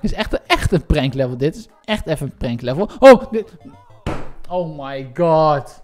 Dit is echt, echt een prank level. Dit is echt even een prank level. Oh, dit... Oh my god.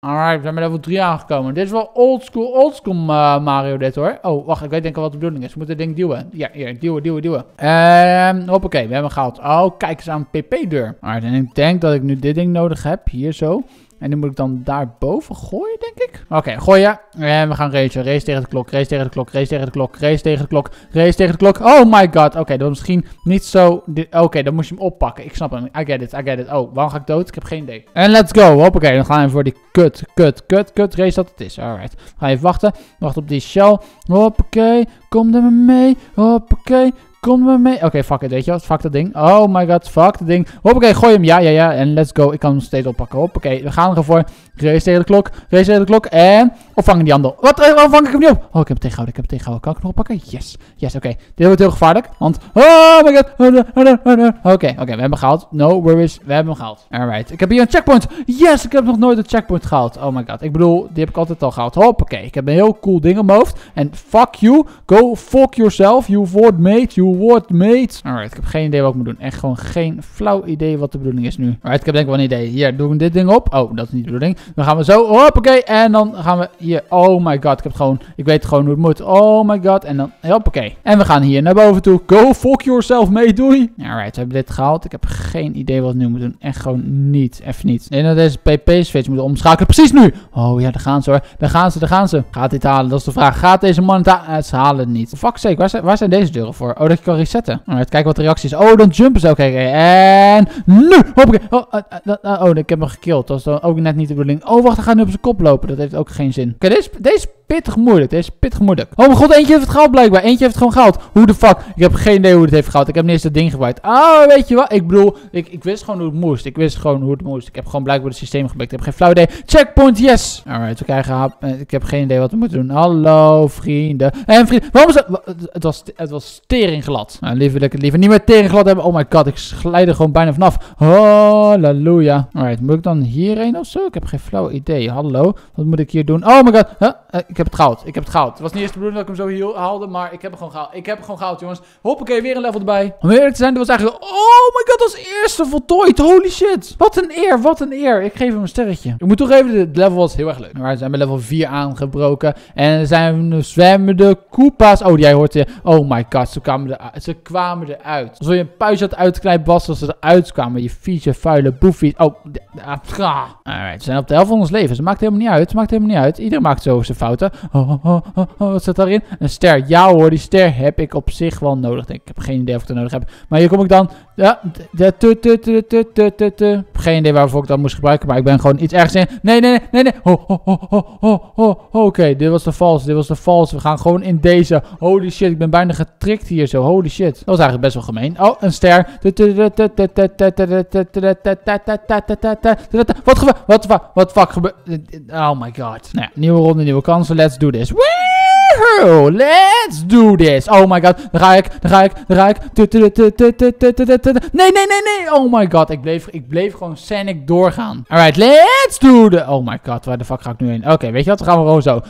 Alright, we zijn bij level 3 aangekomen. Dit is wel oldschool, oldschool uh, Mario dit hoor. Oh, wacht, ik weet denk al wat de bedoeling is. We moeten ding duwen. Ja, hier, duwen, duwen, duwen. Ehm, hoppakee, we hebben gehaald. Oh, kijk eens aan pp-deur. Alright, en ik denk dat ik nu dit ding nodig heb. Hier zo. En die moet ik dan daarboven gooien, denk ik. Oké, okay, gooien. En we gaan racen. Race tegen de klok, race tegen de klok, race tegen de klok, race tegen de klok, race tegen de klok. Oh my god. Oké, dat was misschien niet zo... Oké, dan moest je hem oppakken. Ik snap hem. I get it, I get it. Oh, waarom ga ik dood? Ik heb geen idee. En let's go. Hoppakee, dan gaan we voor die kut, kut, kut, kut race dat het is. Alright. Ga even wachten. Wacht op die shell. Hoppakee. Kom er maar mee. Hoppakee. Kom maar mee. Oké, fuck it, weet je wat? Fuck dat ding. Oh my god, fuck dat ding. Hoppakee, gooi hem. Ja, ja, ja. En let's go. Ik kan hem nog steeds oppakken. Hoppakee, we gaan ervoor. Race tegen de klok. Race tegen de klok. En opvangen die handel. Wat? Waarom vang ik hem niet op? Oh, ik heb hem tegengehouden. Ik heb hem tegengehouden. Kan ik hem oppakken? Yes. Yes, oké. Dit wordt heel gevaarlijk. Want... Oh my god. Oké, oké. we hebben gehaald. No worries. We hebben hem gehaald. Alright. Ik heb hier een checkpoint. Yes, ik heb nog nooit een checkpoint gehaald. Oh my god. Ik bedoel, die heb ik altijd al gehaald. Hoppakee. Ik heb een heel cool ding op mijn hoofd. En fuck you. Go fuck yourself. You word mate. You word mate. Alright, ik heb geen idee wat ik moet doen. Echt gewoon geen flauw idee wat de bedoeling is nu. Alright, ik heb denk ik wel een idee. Hier, doen we dit ding op. Oh, dat is niet de bedoeling. Dan gaan we zo, hoppakee. En dan gaan we hier, oh my god, ik heb gewoon, ik weet gewoon hoe het moet. Oh my god. En dan, hoppakee. En we gaan hier naar boven toe. Go fuck yourself mee, doei. Alright, we hebben dit gehaald. Ik heb geen idee wat we nu moeten doen. Echt gewoon niet, even niet. Nee, dat deze PP-switch moeten omschakelen. Precies nu. Oh ja, daar gaan ze hoor. Daar gaan ze, daar gaan ze. Gaat dit halen? Dat is de vraag. Gaat deze man het halen? Ze halen het niet. Fuck sake, waar zijn, waar zijn deze deuren voor? Oh, dat kan resetten. Alright, kijk wat de reactie is. Oh, dan jumpen ze. Oké, en nu. Hoppakee. Oh, uh, uh, oh, ik heb hem gekild. Dat is dan ook net niet de bedoeling. Oh, wacht, hij gaat nu op zijn kop lopen. Dat heeft ook geen zin. Oké, deze, deze pittig moeilijk. Deze is pittig moeilijk. Oh mijn god, eentje heeft het gehaald blijkbaar. Eentje heeft het gewoon gehaald. Hoe de fuck? Ik heb geen idee hoe het heeft gehaald. Ik heb niet eens dat ding gebruikt. Oh, weet je wat? Ik bedoel, ik, ik wist gewoon hoe het moest. Ik wist gewoon hoe het moest. Ik heb gewoon blijkbaar het systeem gebruikt. Ik heb geen flauw idee. Checkpoint, yes. Alright, we krijgen... Ik heb geen idee wat we moeten doen. Hallo, vrienden. En vrienden. Waarom is dat? Het was, het was tering glad. Nou, liever wil ik het liever niet meer tering glad hebben. Oh my god, ik glijd er gewoon bijna vanaf. Halleluja. Alright, moet ik dan hierheen of zo? Ik heb geen flauw idee. Hallo, wat moet ik hier doen? Oh my god. Huh? Uh, ik heb het goud. Ik heb het goud. Het was niet eens de bedoeling dat ik hem zo haalde, maar ik heb hem gewoon gehaald. Ik heb hem gewoon gehaald, jongens. Hoppakee, weer een level erbij. Om eerlijk te zijn, dat was eigenlijk... Oh my god, als eerste voltooid. Holy shit. Wat een eer, wat een eer. Ik geef hem een sterretje. Ik moet toegeven, het level was heel erg leuk. Maar we zijn bij level 4 aangebroken. En zijn we zwemmende koepa's. Oh, jij hoort je. Oh my god, ze kwamen, er, ze kwamen eruit. Alsof je een puist had uitgeknijpt was, als ze eruit kwamen. Je vieze, vuile boefies. Oh, Alright, we zijn op de helft van ons leven. Het maakt helemaal niet uit. Het maakt helemaal niet uit. Iedereen maakt zo zijn fouten. Oh, oh, oh, oh, wat zit daarin? Een ster. Ja hoor, die ster heb ik op zich wel nodig. Ik heb geen idee of ik het nodig heb. Maar hier kom ik dan. Ja, geen idee waarvoor ik dat moest gebruiken. Maar ik ben gewoon iets ergens in. Nee, nee, nee, nee. Oh, oh, oh, oh, oh, oh. Oké, dit was de vals. Dit was de vals. We gaan gewoon in deze. Holy shit, ik ben bijna getrikt hier zo. Holy shit. Dat was eigenlijk best wel gemeen. Oh, een ster. Wat gebeurt? Wat, wat, wat fuck gebeurt? Oh my god. Nou nieuwe ronde, nieuwe kansen. Let's do this. Let's do this. Oh my god. Daar ga ik, daar ga ik, daar ga ik. Nee, nee, nee, nee. Oh my god. Ik bleef, ik bleef gewoon Sonic doorgaan. Alright, let's do the... Oh my god, waar de fuck ga ik nu heen? Oké, weet je wat? Dan gaan we gewoon zo.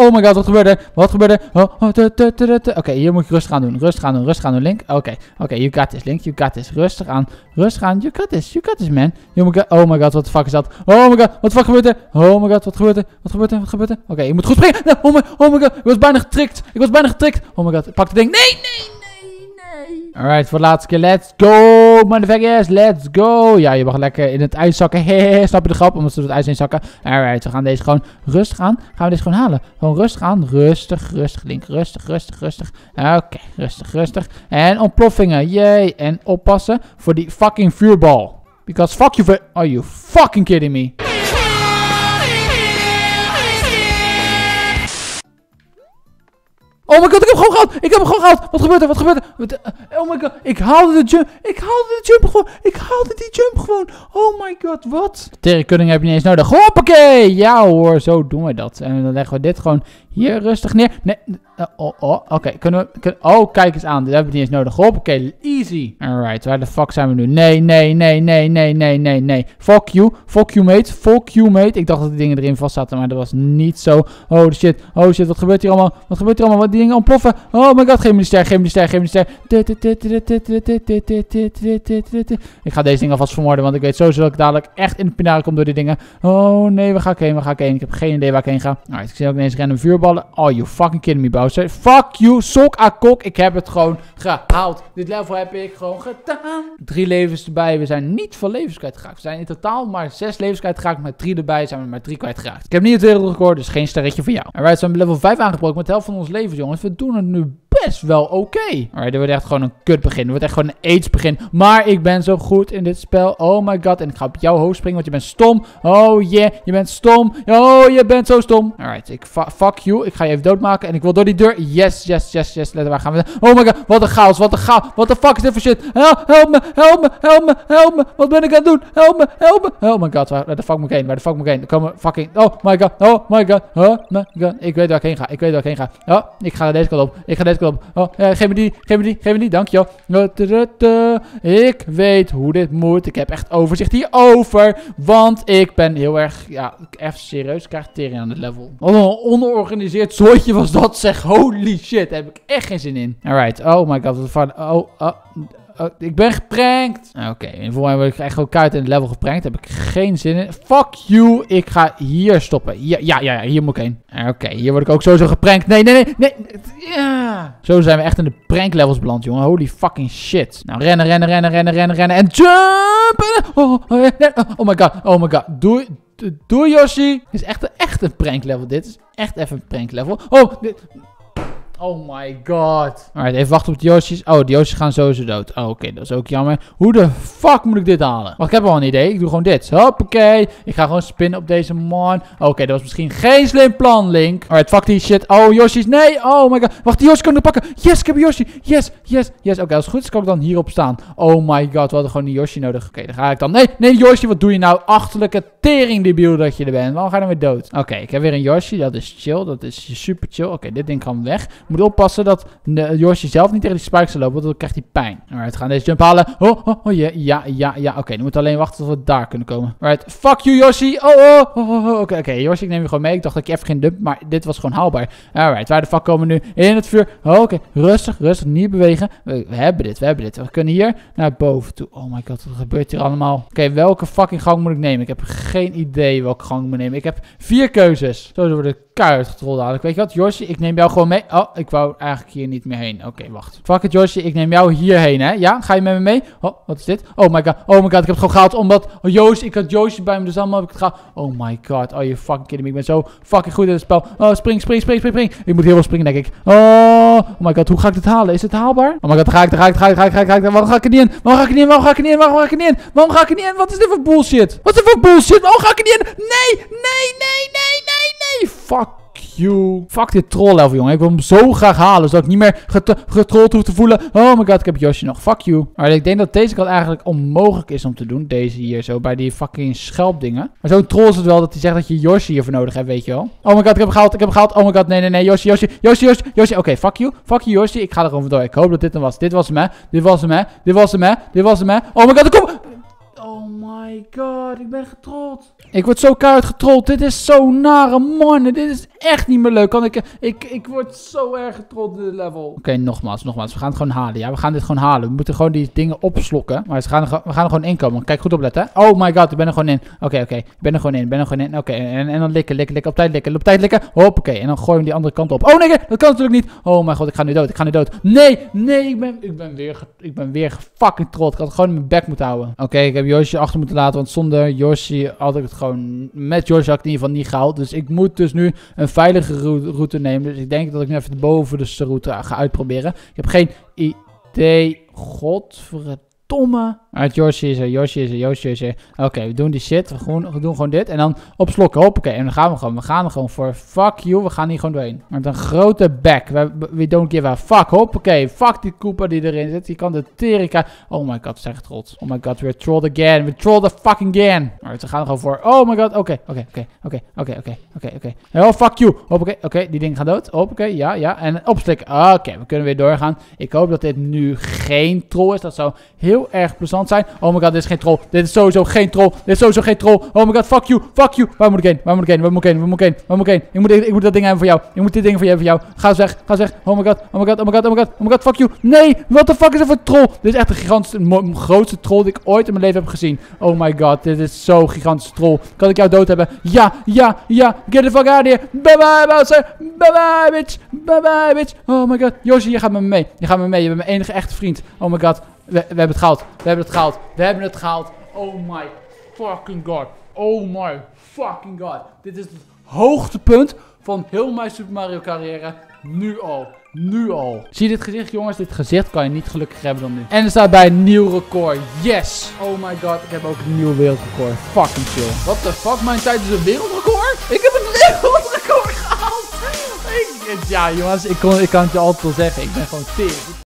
Oh my god, wat gebeurde? Wat gebeurde? Oh, oh, Oké, hier moet ik rustig aan doen. Rustig aan doen, rustig aan doen, Link. Oké, oké, you got this, Link. You got this. Rustig aan, rustig aan. You got this, you got this, man. Oh my god, wat de fuck is dat? Oh my god, wat de fuck gebeurt er? Oh my god, wat gebeurt er? Wat gebeurt er? Wat gebeurt er? Oké, je moet goed springen. Oh my, oh my god, ik was bijna getrikt. Ik was bijna getrikt. Oh my god, pak het ding. Nee, nee, Alright, voor de laatste keer. Let's go, motherfuckers. Let's go. Ja, je mag lekker in het ijs zakken. Hehe, snap je de grap? Omdat ze het ijs in zakken. Alright, we gaan deze gewoon rustig aan. Gaan we deze gewoon halen. Gewoon rustig aan. Rustig, rustig, Link. Rustig, rustig, rustig. Oké, rustig, rustig. En ontploffingen. Yay. En oppassen voor die fucking vuurbal. Because fuck you for... Are you fucking kidding me? Oh my god, ik heb gewoon gehaald. Ik heb hem gewoon gehaald. Wat gebeurt er? Wat gebeurt er? Eh, oh my god, ik haalde de jump. Ik haalde de jump gewoon. Ik haalde die jump gewoon. Oh my god, wat? Tegenkunning heb je niet eens nodig. Hoppakee. Ja hoor, zo doen we dat. En dan leggen we dit gewoon hier rustig neer. Nee, uh, oh, oh, oké. Kunnen we, oh, kijk eens aan. Dit hebben we niet eens nodig. Oké, easy. Alright, waar de fuck zijn we nu? Nee, nee, nee, nee, nee, nee, nee, nee. Fuck you, fuck you mate, fuck you mate. Ik dacht dat die dingen erin vast zaten, maar dat was niet zo. Oh shit, oh shit, wat gebeurt hier allemaal? Wat gebeurt hier allemaal? Wat die dingen ontploffen? Oh my god, geen minister, geen minister, geen minister. Ik ga deze dingen alvast vermoorden, want ik weet sowieso dat ik dadelijk echt in de pinaren kom door die dingen. Oh nee, waar ga ik heen? Waar ga ik heen? Ik heb geen idee waar ik heen ga. Alright, ik zie ook ineens random Oh, you fucking kidding me, Bowser. Fuck you, sok a kok. Ik heb het gewoon gehaald. Dit level heb ik gewoon gedaan. Drie levens erbij. We zijn niet veel levens kwijtgeraakt. We zijn in totaal maar zes levens kwijtgeraakt. Met drie erbij zijn we maar drie kwijtgeraakt. Ik heb niet het wereldrecord, dus geen sterretje voor jou. Alright, we hebben level 5 aangebroken met de helft van ons leven, jongens. We doen het nu best wel oké. Alright, dit wordt echt gewoon een kut begin. Dit wordt echt gewoon een AIDS begin. Maar ik ben zo goed in dit spel. Oh my god. En ik ga op jouw hoofd springen, want je bent stom. Oh yeah, je bent stom. Oh, je bent zo stom. Alright, ik fuck you. Ik ga je even doodmaken. En ik wil door die deur. Yes, yes, yes, yes. Let waar gaan we. Oh my god, wat een chaos. Wat een chaos. What the fuck is dit voor shit? Help, help me, help me, help me, help me. Wat ben ik aan het doen? Help me, help me. Oh my god, waar de fuck moet ik heen? Waar de fuck moet ik heen? Er komen fucking... Oh my god, oh my god, oh my god. Ik weet waar ik heen ga. Ik weet waar ik heen ga. Oh, ik ga deze kant op. Ik ga deze kant op. Oh, ja, geef me die, geef me die, geef me die. Dankjewel. Ik weet hoe dit moet. Ik heb echt overzicht hierover. Want ik ben heel erg, ja, even serieus. Krijg aan het level. Wat een onorganiseerd zooitje was dat, zeg. Holy shit, daar heb ik echt geen zin in. Alright, oh my god. Wat oh, oh, Oh, ik ben geprankt. Oké, okay, en voor mij word ik echt gewoon kuit in het level geprankt. Heb ik geen zin in. Fuck you. Ik ga hier stoppen. Ja, ja, ja, hier moet ik heen. Oké, hier word ik ook sowieso geprankt. Nee, nee, nee, nee. Ja. Zo zijn we echt in de prank levels beland, jongen. Holy fucking shit. Nou, rennen, rennen, rennen, rennen, rennen, rennen. En jump. Oh, oh, oh, oh my god, oh my god. Doei. Doei, Yoshi. Dit is echt, echt een prank level. Dit is echt even een prank level. Oh, dit, Oh my god. Alright, even wachten op de Yoshi's. Oh, de Yoshi's gaan sowieso dood. Oh, oké, dat is ook jammer. Hoe de fuck moet ik dit halen? Wacht, ik heb al een idee. Ik doe gewoon dit. Hoppakee. Ik ga gewoon spinnen op deze man. Oké, dat was misschien geen slim plan, Link. Alright, fuck die shit. Oh, Yoshi's. Nee. Oh my god. Wacht, die Yoshi kan ik pakken. Yes, ik heb een Yoshi. Yes, yes, yes. Oké, als het goed is, kan ik dan hierop staan. Oh my god, we hadden gewoon die Yoshi nodig. Oké, dan ga ik dan. Nee, nee, Yoshi, wat doe je nou? Achterlijke teringdebiel dat je er bent. Waarom ga je dan weer dood? Oké, ik heb weer een Yoshi. Dat is chill. Dat is super chill. Oké, dit ding kan weg moet oppassen dat Yoshi zelf niet tegen die spikes loopt, want dan krijgt hij pijn. Alright, we gaan deze jump halen. Oh, oh, oh, yeah, ja, ja, ja. Oké, dan moeten we alleen wachten tot we daar kunnen komen. Alright, fuck you Yoshi. Oh, oh, oh, oh, oh. Oké, oké, Yoshi, ik neem je gewoon mee. Ik dacht dat ik even geen dump, maar dit was gewoon haalbaar. Alright, waar de fuck komen we nu? In het vuur. Oh, oké, rustig, rustig, niet bewegen. We, hebben dit, we hebben dit. We kunnen hier naar boven toe. Oh my god, wat gebeurt hier allemaal? Oké, welke fucking gang moet ik nemen? Ik heb geen idee welke gang ik moet nemen. Ik heb vier keuzes. Zo worden keihard getrold dadelijk. Weet je wat, Yoshi, ik neem jou gewoon mee. Oh, ik wou eigenlijk hier niet meer heen. Oké, wacht. Fuck it, Yoshi, ik neem jou hierheen, hè? Ja, ga je met me mee? Oh, wat is dit? Oh my god, oh my god, ik heb het gewoon gehaald omdat oh, Yoshi, ik had Yoshi bij me, dus allemaal heb ik het gehaald. Oh my god, oh je fucking kidding me. Ik ben zo fucking goed in het spel. Oh, spring, spring, spring, spring, spring. Ik moet heel veel springen, denk ik. Oh, oh my god, hoe ga ik dit halen? Is het haalbaar? Oh my god, ga ik, ga ik, ga ik, daar ga ik, ga ik. Waarom ga ik er niet in? Waarom ga ik er niet in? Waarom ga ik er niet in? Waarom ga ik er niet in? Waarom ga ik er niet in? Wat is dit voor bullshit? Wat is dit voor bullshit? Waarom ga ik er niet in? Nee, nee, nee, nee, nee, nee. Fuck you. Fuck dit troll level, jongen. Ik wil hem zo graag halen, zodat ik niet meer getrold hoef te voelen. Oh my god, ik heb Yoshi nog. Fuck you. Maar ik denk dat deze kant eigenlijk onmogelijk is om te doen. Deze hier zo, bij die fucking schelpdingen. Maar zo'n troll is het wel dat hij zegt dat je Yoshi hiervoor nodig hebt, weet je wel. Oh my god, ik heb gehaald, ik heb gehaald. Oh my god, nee, nee, nee. Yoshi, Yoshi, Yoshi, Yoshi. Oké, fuck you. Fuck you, Yoshi. Ik ga er gewoon door. Ik hoop dat dit hem was. Dit was hem, hè. Dit was hem, hè. Dit was hem, hè. Dit was hem, hè. Oh my god, kom... Oh my god, ik ben getrold. Ik word zo keihard getrold. Dit is zo nare mannen. Dit is echt niet meer leuk. Kan ik, ik, ik word zo erg getrold in dit level. Oké, nogmaals, nogmaals. We gaan het gewoon halen. Ja, we gaan dit gewoon halen. We moeten gewoon die dingen opslokken. Maar we gaan er, we gaan er gewoon in komen. Kijk goed opletten. Oh my god, ik ben er gewoon in. Oké, oké. Ik ben er gewoon in. Ik ben er gewoon in. Oké, en, en dan likken, likken, likken. Op tijd likken. Op tijd likken. Oké, En dan gooien we die andere kant op. Oh nee, dat kan natuurlijk niet. Oh my god, ik ga nu dood. Ik ga nu dood. Nee, nee. Ik ben, ik ben weer, ik ben weer fucking trots. Ik had het gewoon in mijn bek moeten houden. Oké, ik heb Yoshi achter moeten laten. Want zonder Yoshi had ik het gewoon... Met Yoshi had ik in ieder geval niet gehaald. Dus ik moet dus nu een veilige route nemen. Dus ik denk dat ik nu even de bovenste route ga uitproberen. Ik heb geen idee. Godverdomme. Alright, Yoshi is er, Yoshi is er, Yoshi is er. Oké, we doen die shit. We, gewoon, we doen gewoon dit. En dan op slokken. Hoppakee. En dan gaan we gewoon. We gaan er gewoon voor. Fuck you. We gaan hier gewoon doorheen. Met een grote back. We, we don't give a fuck. Hoppakee. Fuck die Koopa die erin zit. Die kan de tering Oh my god, zeg trots. Oh my god, we're trolled again. We trolled the fucking again. We gaan er gewoon voor. Oh my god. Oké, oké, oké, oké, oké, oké, oké. Oh, fuck you. Hoppakee. Oké, die dingen gaan dood. Hoppakee. Ja, ja. En opslikken. Oké, we kunnen weer doorgaan. Ik hoop dat dit nu geen troll is. Dat zou heel erg plezant Oh my god, dit is geen troll. Dit is sowieso geen troll. Dit is sowieso geen troll. Oh my god, fuck you. Fuck you. Waar moet ik heen? Waar moet ik heen? Waar moet ik heen? Waar moet ik heen? Waar moet ik heen? Ik moet, ik moet dat ding hebben voor jou. Ik moet dit ding voor jou. Voor jou. Ga weg. Ga weg. Oh my god. Oh my god. Oh my god. Oh my god. Oh my god. Fuck you. Nee. What the fuck is er voor troll? Dit is echt de gigantische, grootste troll die ik ooit in mijn leven heb gezien. Oh my god. Dit is zo gigantische troll. Kan ik jou dood hebben? Ja. Ja. Ja. Get the fuck out of here. Bye bye, Bowser. Bye bye, bitch. Bye bye, bitch. Oh my god. Yoshi, je gaat met me mee. Je gaat met me mee. Je bent mijn enige echte vriend. Oh my god. We, hebben het gehaald. We hebben het gehaald. We hebben het gehaald. Oh my fucking god. Oh my fucking god. Dit is het hoogtepunt van heel mijn Super Mario carrière. Nu al. Nu al. Zie dit gezicht, jongens? Dit gezicht kan je niet gelukkiger hebben dan nu. En er staat bij een nieuw record. Yes! Oh my god, ik heb ook een nieuw wereldrecord. Fucking chill. What the fuck? Mijn tijd is een wereldrecord? Ik heb een wereldrecord gehaald! Ja, jongens, ik, kon, ik kan het je altijd wel zeggen. Ik ben gewoon teer.